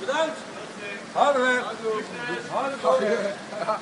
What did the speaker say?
Bedankt. Harder. Harder.